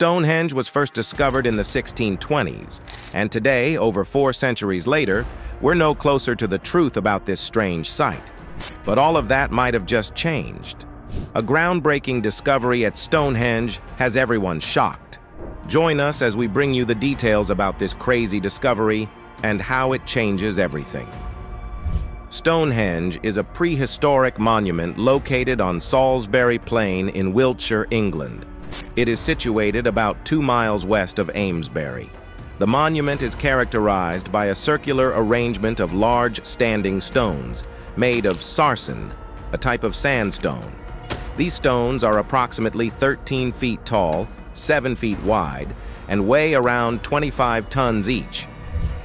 Stonehenge was first discovered in the 1620s, and today, over four centuries later, we're no closer to the truth about this strange site. But all of that might have just changed. A groundbreaking discovery at Stonehenge has everyone shocked. Join us as we bring you the details about this crazy discovery and how it changes everything. Stonehenge is a prehistoric monument located on Salisbury Plain in Wiltshire, England. It is situated about two miles west of Amesbury. The monument is characterized by a circular arrangement of large standing stones made of sarsen, a type of sandstone. These stones are approximately 13 feet tall, 7 feet wide, and weigh around 25 tons each.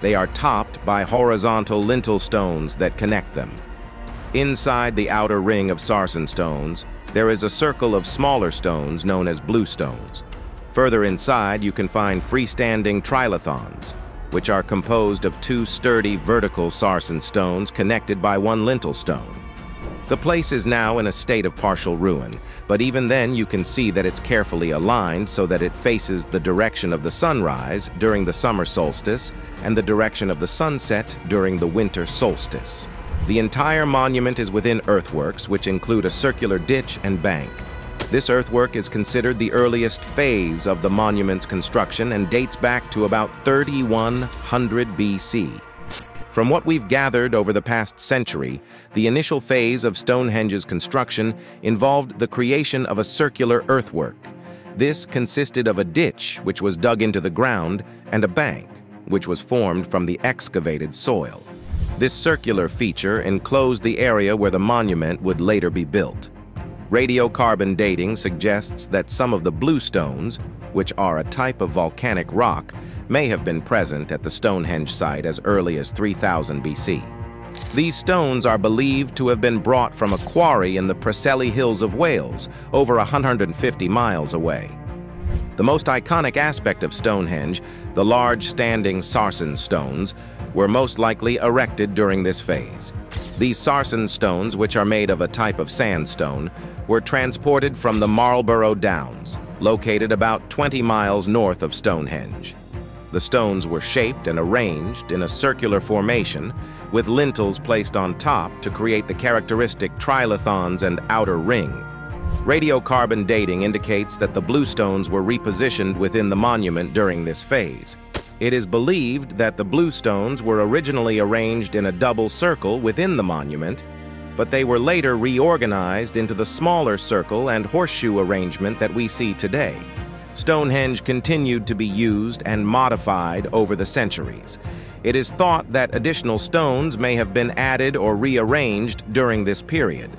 They are topped by horizontal lintel stones that connect them. Inside the outer ring of sarsen stones, there is a circle of smaller stones known as bluestones. Further inside, you can find freestanding trilithons, which are composed of two sturdy vertical sarsen stones connected by one lintel stone. The place is now in a state of partial ruin, but even then you can see that it's carefully aligned so that it faces the direction of the sunrise during the summer solstice and the direction of the sunset during the winter solstice. The entire monument is within earthworks, which include a circular ditch and bank. This earthwork is considered the earliest phase of the monument's construction and dates back to about 3100 BC. From what we've gathered over the past century, the initial phase of Stonehenge's construction involved the creation of a circular earthwork. This consisted of a ditch, which was dug into the ground, and a bank, which was formed from the excavated soil. This circular feature enclosed the area where the monument would later be built. Radiocarbon dating suggests that some of the bluestones, which are a type of volcanic rock, may have been present at the Stonehenge site as early as 3000 BC. These stones are believed to have been brought from a quarry in the Preseli Hills of Wales, over 150 miles away. The most iconic aspect of Stonehenge, the large standing sarsen stones, were most likely erected during this phase. These sarsen stones, which are made of a type of sandstone, were transported from the Marlborough Downs, located about 20 miles north of Stonehenge. The stones were shaped and arranged in a circular formation, with lintels placed on top to create the characteristic trilithons and outer ring. Radiocarbon dating indicates that the bluestones were repositioned within the monument during this phase. It is believed that the bluestones were originally arranged in a double circle within the monument, but they were later reorganized into the smaller circle and horseshoe arrangement that we see today. Stonehenge continued to be used and modified over the centuries. It is thought that additional stones may have been added or rearranged during this period.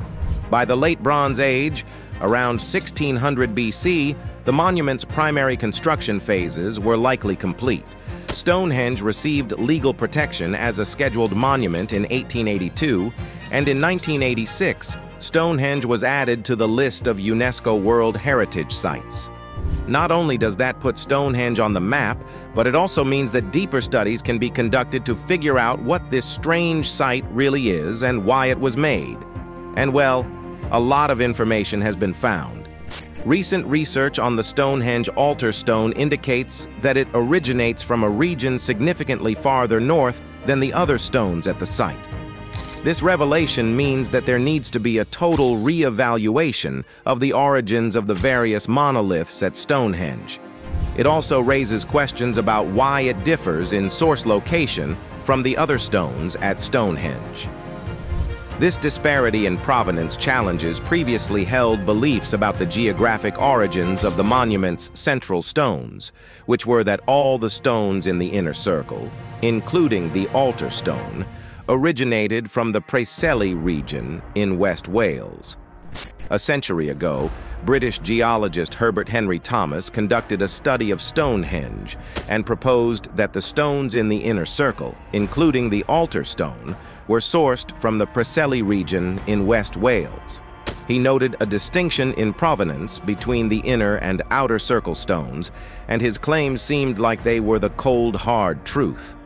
By the late Bronze Age, around 1600 BC, the monument's primary construction phases were likely complete. Stonehenge received legal protection as a scheduled monument in 1882, and in 1986, Stonehenge was added to the list of UNESCO World Heritage Sites. Not only does that put Stonehenge on the map, but it also means that deeper studies can be conducted to figure out what this strange site really is and why it was made. And well, a lot of information has been found. Recent research on the Stonehenge altar stone indicates that it originates from a region significantly farther north than the other stones at the site. This revelation means that there needs to be a total re-evaluation of the origins of the various monoliths at Stonehenge. It also raises questions about why it differs in source location from the other stones at Stonehenge. This disparity in provenance challenges previously held beliefs about the geographic origins of the monument's central stones, which were that all the stones in the inner circle, including the altar stone, originated from the Preseli region in West Wales. A century ago, British geologist Herbert Henry Thomas conducted a study of Stonehenge and proposed that the stones in the inner circle, including the altar stone, were sourced from the Preseli region in West Wales. He noted a distinction in provenance between the inner and outer circle stones, and his claims seemed like they were the cold, hard truth.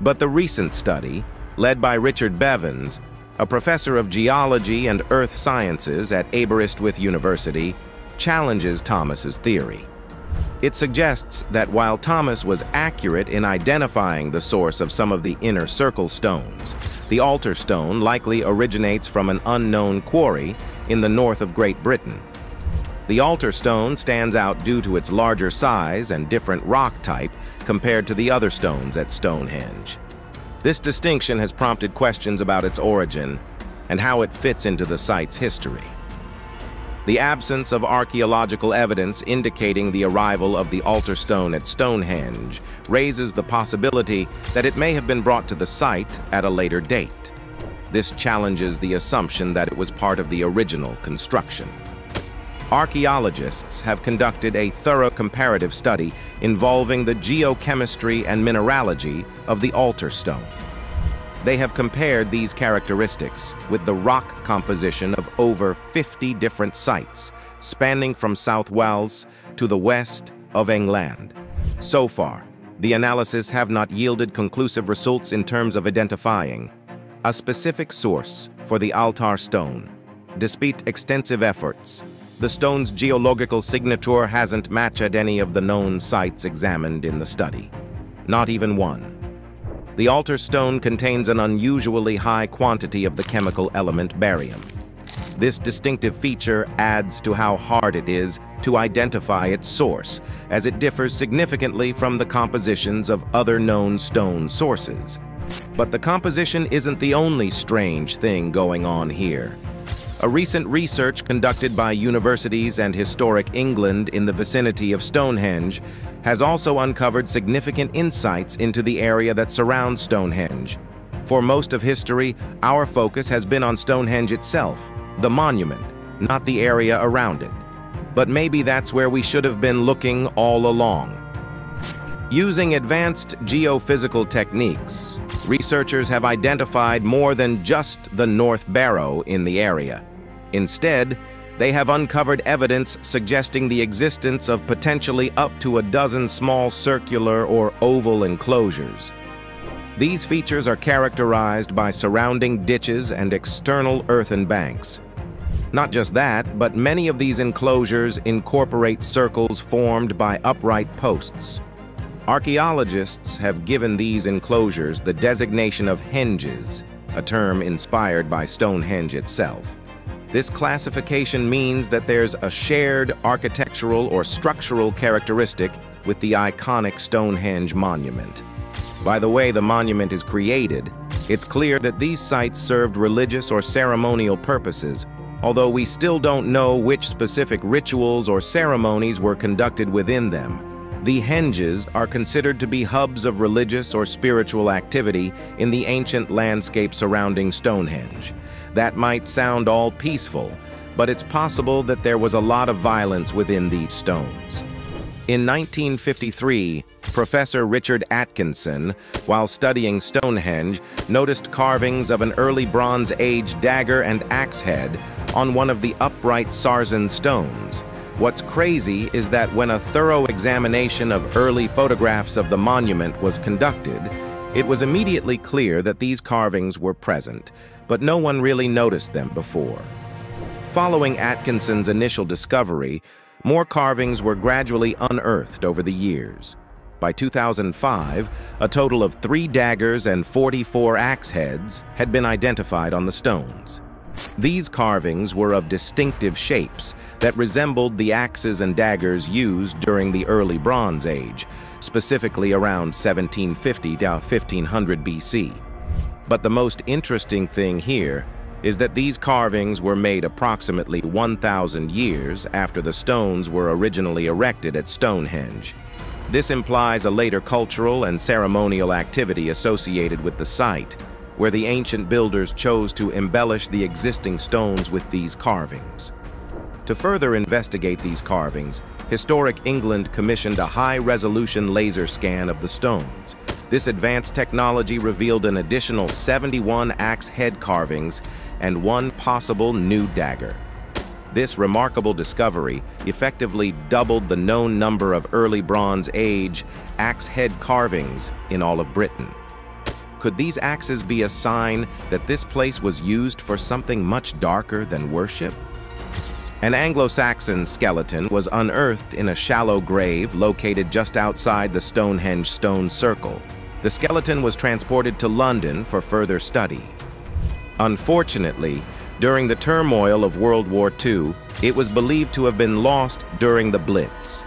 But the recent study, led by Richard Bevins, a professor of geology and earth sciences at Aberystwyth University, challenges Thomas's theory. It suggests that while Thomas was accurate in identifying the source of some of the inner circle stones, the altar stone likely originates from an unknown quarry in the north of Great Britain. The altar stone stands out due to its larger size and different rock type compared to the other stones at Stonehenge. This distinction has prompted questions about its origin and how it fits into the site's history. The absence of archaeological evidence indicating the arrival of the altar stone at Stonehenge raises the possibility that it may have been brought to the site at a later date. This challenges the assumption that it was part of the original construction. Archaeologists have conducted a thorough comparative study involving the geochemistry and mineralogy of the altar stone. They have compared these characteristics with the rock composition of over 50 different sites, spanning from South Wales to the west of England. So far, the analysis have not yielded conclusive results in terms of identifying a specific source for the altar stone. Despite extensive efforts, the stone's geological signature hasn't matched any of the known sites examined in the study. Not even one. The altar stone contains an unusually high quantity of the chemical element barium. This distinctive feature adds to how hard it is to identify its source, as it differs significantly from the compositions of other known stone sources. But the composition isn't the only strange thing going on here. A recent research conducted by universities and historic England in the vicinity of Stonehenge has also uncovered significant insights into the area that surrounds Stonehenge. For most of history, our focus has been on Stonehenge itself, the monument, not the area around it. But maybe that's where we should have been looking all along. Using advanced geophysical techniques, researchers have identified more than just the North Barrow in the area. Instead, they have uncovered evidence suggesting the existence of potentially up to a dozen small circular or oval enclosures. These features are characterized by surrounding ditches and external earthen banks. Not just that, but many of these enclosures incorporate circles formed by upright posts. Archaeologists have given these enclosures the designation of henges, a term inspired by Stonehenge itself. This classification means that there's a shared architectural or structural characteristic with the iconic Stonehenge monument. By the way the monument is created, it's clear that these sites served religious or ceremonial purposes, although we still don't know which specific rituals or ceremonies were conducted within them. The henges are considered to be hubs of religious or spiritual activity in the ancient landscape surrounding Stonehenge. That might sound all peaceful, but it's possible that there was a lot of violence within these stones. In 1953, Professor Richard Atkinson, while studying Stonehenge, noticed carvings of an early Bronze Age dagger and axe head on one of the upright Sarsen stones. What's crazy is that when a thorough examination of early photographs of the monument was conducted, it was immediately clear that these carvings were present, but no one really noticed them before. Following Atkinson's initial discovery, more carvings were gradually unearthed over the years. By 2005, a total of three daggers and 44 axe heads had been identified on the stones. These carvings were of distinctive shapes that resembled the axes and daggers used during the early Bronze Age, specifically around 1750 to 1500 BC. But the most interesting thing here is that these carvings were made approximately 1,000 years after the stones were originally erected at Stonehenge. This implies a later cultural and ceremonial activity associated with the site, where the ancient builders chose to embellish the existing stones with these carvings. To further investigate these carvings, Historic England commissioned a high-resolution laser scan of the stones, this advanced technology revealed an additional 71 axe head carvings and one possible new dagger. This remarkable discovery effectively doubled the known number of early Bronze Age axe head carvings in all of Britain. Could these axes be a sign that this place was used for something much darker than worship? An Anglo-Saxon skeleton was unearthed in a shallow grave located just outside the Stonehenge stone circle. The skeleton was transported to London for further study. Unfortunately, during the turmoil of World War II, it was believed to have been lost during the Blitz.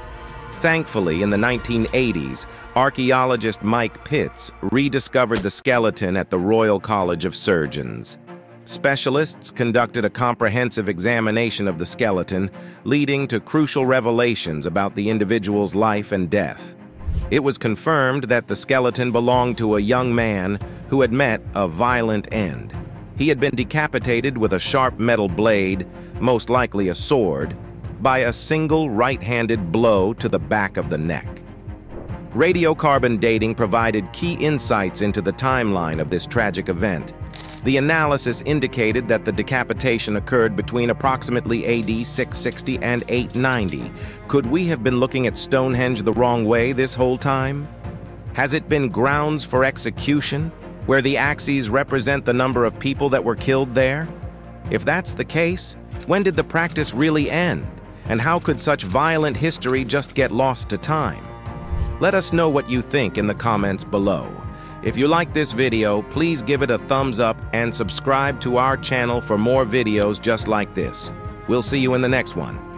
Thankfully, in the 1980s, archaeologist Mike Pitts rediscovered the skeleton at the Royal College of Surgeons. Specialists conducted a comprehensive examination of the skeleton, leading to crucial revelations about the individual's life and death. It was confirmed that the skeleton belonged to a young man who had met a violent end. He had been decapitated with a sharp metal blade, most likely a sword, by a single right-handed blow to the back of the neck. Radiocarbon dating provided key insights into the timeline of this tragic event, the analysis indicated that the decapitation occurred between approximately AD 660 and 890. Could we have been looking at Stonehenge the wrong way this whole time? Has it been grounds for execution, where the axes represent the number of people that were killed there? If that's the case, when did the practice really end? And how could such violent history just get lost to time? Let us know what you think in the comments below. If you like this video, please give it a thumbs up and subscribe to our channel for more videos just like this. We'll see you in the next one.